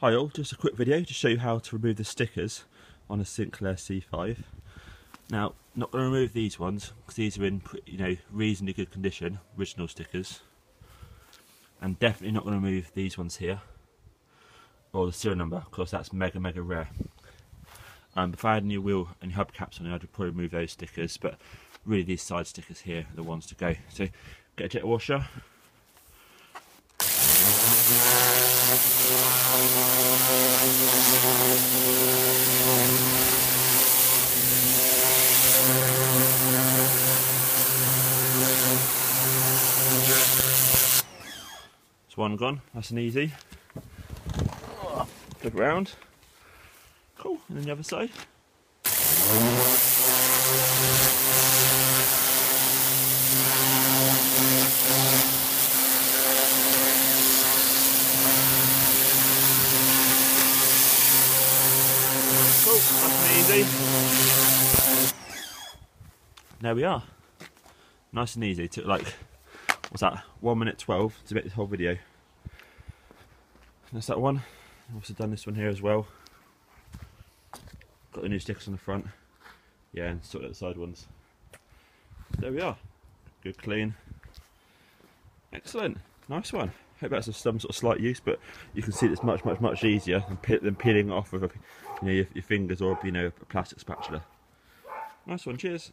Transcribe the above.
Hi all, just a quick video to show you how to remove the stickers on a Sinclair C5. Now, not going to remove these ones because these are in you know reasonably good condition, original stickers. And definitely not going to remove these ones here or the serial number because that's mega mega rare. Um, if I had a new wheel and hubcaps on it, I'd probably remove those stickers, but really these side stickers here are the ones to go. So get a jet washer. One gone, that's an easy. Flip around. Cool, and then the other side. Cool, easy. There we are. Nice and easy. took like, what's that, 1 minute 12 to make this whole video. That's that one. I've also done this one here as well. Got the new stickers on the front. Yeah, and sorted out the side ones. There we are. Good clean. Excellent. Nice one. Hope that's of some sort of slight use, but you can see it's much, much, much easier than, pe than peeling it off with a, you know, your, your fingers or you know a plastic spatula. Nice one. Cheers.